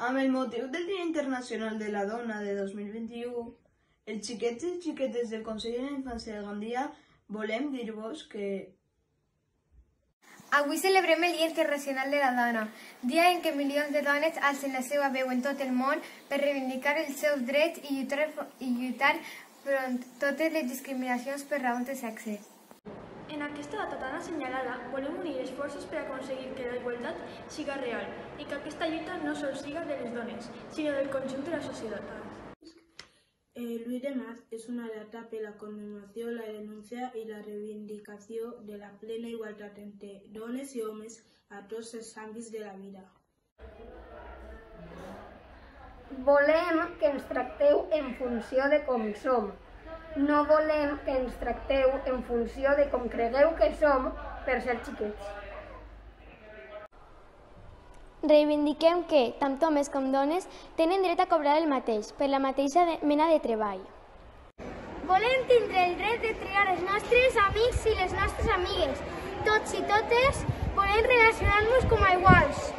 Amb el motiu del Dia Internacional de la Dona de 2021, els xiquets i xiquetes del Consell de la Infància de Gandia volem dir-vos que Avui celebrem el Dia Internacional de la Dona, dia en què milions de dones alcen la seva veu en tot el món per reivindicar els seus drets i lluitar, i lluitar front totes les discriminacions per raons de sexe. En aquesta data tan assenyalada, volem unir esforços per aconseguir que la igualtat siga real i que aquesta lluita no sols siga de les dones, sinó del conjunt de la societat. El 8 de març és una data per la commemoració, la denúncia i la reivindicació de la plena igualtat entre dones i homes a tots els àmbits de la vida. Volem que ens tracteu en funció de com som. No volem que ens tracteu en funció de com cregueu que som per ser xiquets. Reivindiquem que, tant homes com dones, tenen dret a cobrar el mateix, per la mateixa de- mena de treball. Volem tindre el dret de triar els nostres amics i les nostres amigues. Tots i totes volem relacionar-nos com a iguals.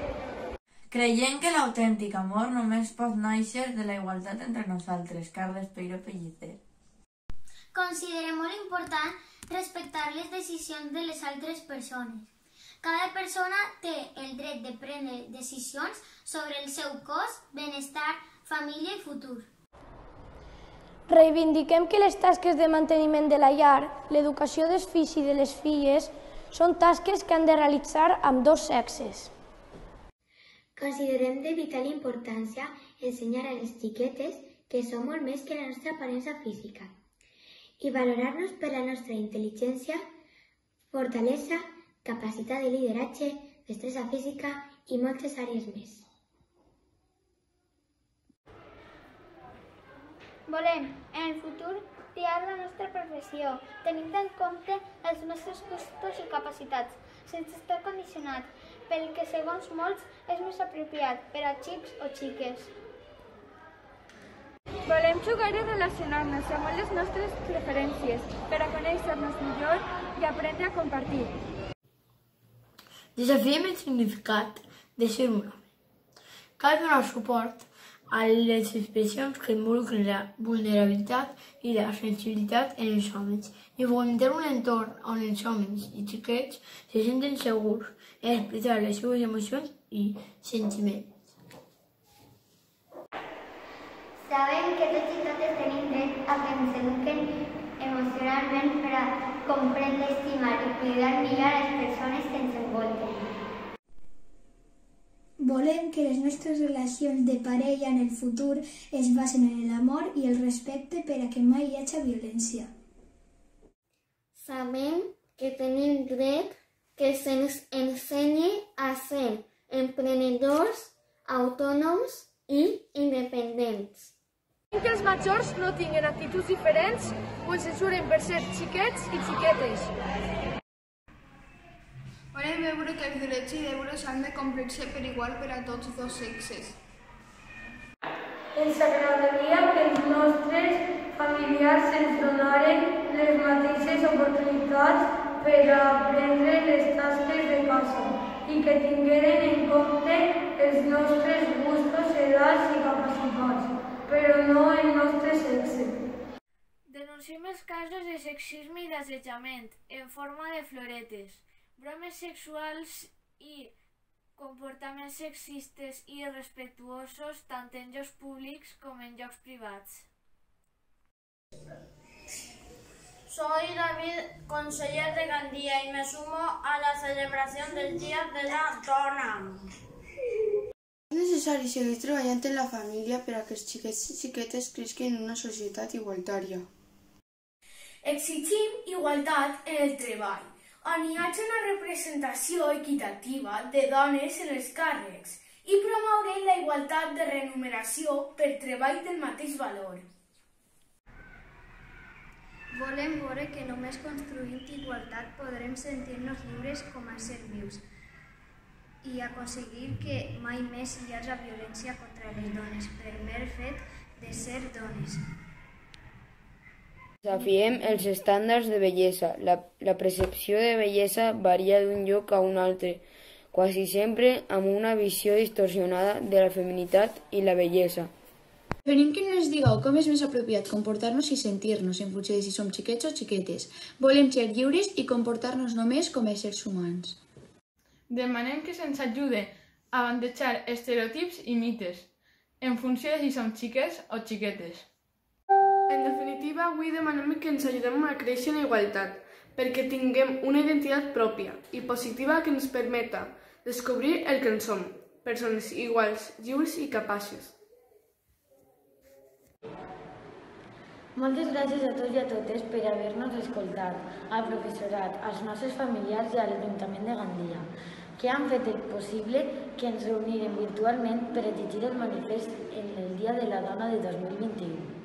Creiem que l'autèntic amor només pot néixer de la igualtat entre nosaltres. Carles Peiro Pellicer. Considerem molt important respectar les decisions de les altres persones. Cada persona té el dret de prendre decisions sobre el seu cos, benestar, família i futur. Reivindiquem que les tasques de manteniment de la llar, l'educació dels fills i de les filles, són tasques que han de realitzar amb dos sexes. Considerem de vital importància ensenyar a les xiquetes que som molt més que la nostra aparença física i valorar-nos per la nostra intel·ligència, fortalesa, capacitat de lideratge, destresa física i moltes àrees més. Volem, en el futur, triar la nostra professió, tenint en compte els nostres gustos i capacitats, sense estar condicionat pel que segons molts és més apropiat per a xics o xiques. Volem jugar i relacionar-nos amb les nostres preferències per a conèixer-nos millor i aprendre a compartir. Desafiem el significat de ser home. Cal donar suport a les expressions que involucren la vulnerabilitat i la sensibilitat en els homes i fomentar un entorn on els homes i xiquets se senten segurs en expressar les seves emocions i sentiments. Sabem que tots i totes tenim dret a que ens eduquen emocionalment per a comprendre, estimar i cuidar millor les persones que ens envolten. Volem que les nostres relacions de parella en el futur es basen en l'amor i el respecte per a que mai hi hagi violència. Sabem que tenim dret que se'ns ensenyi a ser emprenedors, autònoms i independents. Que els majors no tinguin actituds diferents o els censuren per ser xiquets i xiquetes. Volem veure que els drets i deures han de complir-se per igual per a tots dos sexes. Ens agradaria que els nostres familiars ens donaren les mateixes oportunitats per a aprendre les tasques de casa i que tingueren en compte els nostres gustos, edats i capacitats, però no el nostre sexe. Denunciem els casos de sexisme i d'assetjament en forma de floretes, bromes sexuals i comportaments sexistes i irrespectuosos tant en llocs públics com en llocs privats. Soy David, conseller de Gandía, y me sumo a la celebración del Día de la Dona. És necessari seguir treballant en la família per a que els xiquets i xiquetes creixin en una societat igualitària. Exigim igualtat en el treball, on hi hagi una representació equitativa de dones en els càrrecs i promoure la igualtat de remuneració per treball del mateix valor. Volem veure que només construint igualtat podrem sentir-nos lliures com a ser vius i aconseguir que mai més hi hagi violència contra les dones per mer fet de ser dones. Desafiem els estàndards de bellesa. La, la percepció de bellesa varia d'un lloc a un altre. quasi sempre amb una visió distorsionada de la feminitat i la bellesa. Venim que no ens digueu com és més apropiat comportar-nos i sentir-nos en funció de si som xiquets o xiquetes. Volem ser lliures i comportar-nos només com a éssers humans. Demanem que se'ns ajude a bandejar estereotips i mites, en funció de si som xiquets o xiquetes. En definitiva, avui demanem que ens ajudem a créixer en igualtat, perquè tinguem una identitat pròpia i positiva que ens permeta descobrir el que en som, persones iguals, lliures i capaces. Moltes gràcies a tots i a totes per haver-nos escoltat, al professorat, als nostres familiars i a l'Ajuntament de Gandia, que han fet el possible que ens reunirem virtualment per llegir el manifest en el Dia de la Dona de 2021.